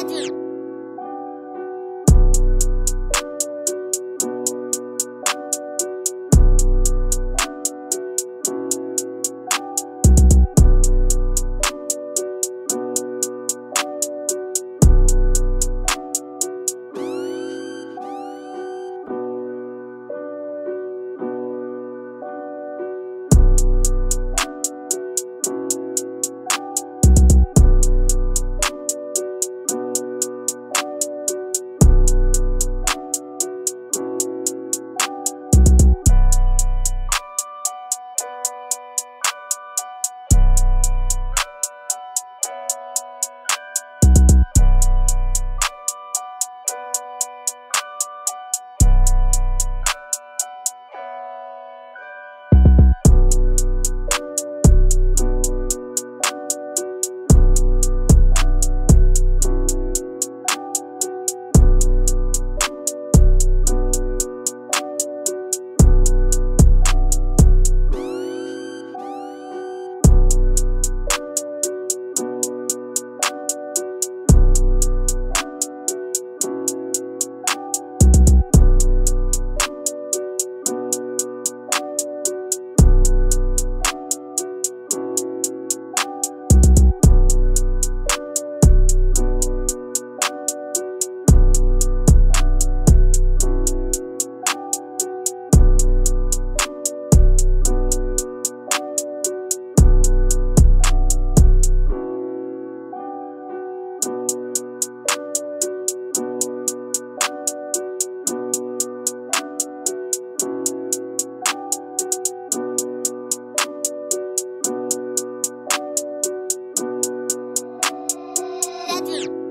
Daddy. 干。